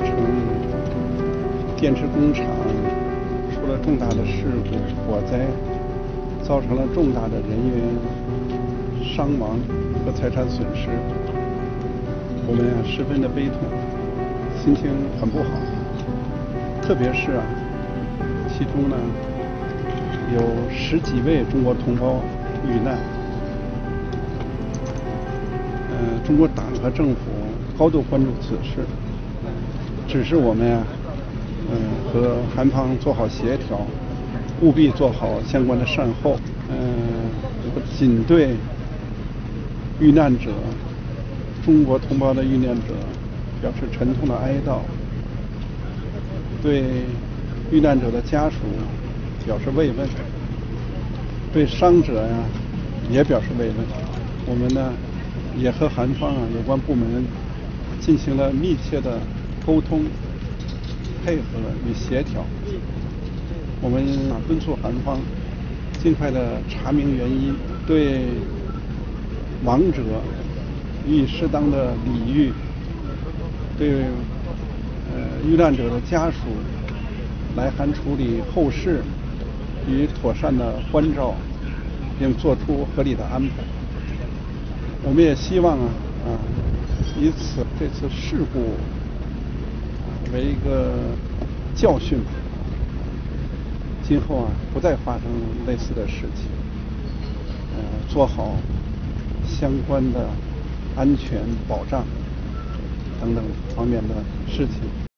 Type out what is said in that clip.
成电池工厂出了重大的事故火灾，造成了重大的人员伤亡和财产损失，我们十分的悲痛，心情很不好。特别是啊，其中呢有十几位中国同胞遇难。嗯，中国党和政府高度关注此事。指示我们呀，嗯、和韩方做好协调，务必做好相关的善后，嗯、不仅对遇难者、中国同胞的遇难者表示沉痛的哀悼，对遇难者的家属表示慰问，对伤者呀、也表示慰问。我们呢也和韩方啊有关部门进行了密切的沟通、配合与协调。我们啊敦促韩方尽快的查明原因，对亡者予以适当的礼遇，对呃遇难者的家属来韩处理后事予以妥善的关照，并作出合理的安排。我们也希望啊啊以此这次事故为一个教训吧。今后啊不再发生类似的事情，呃，做好相关的安全保障等等方面的事情。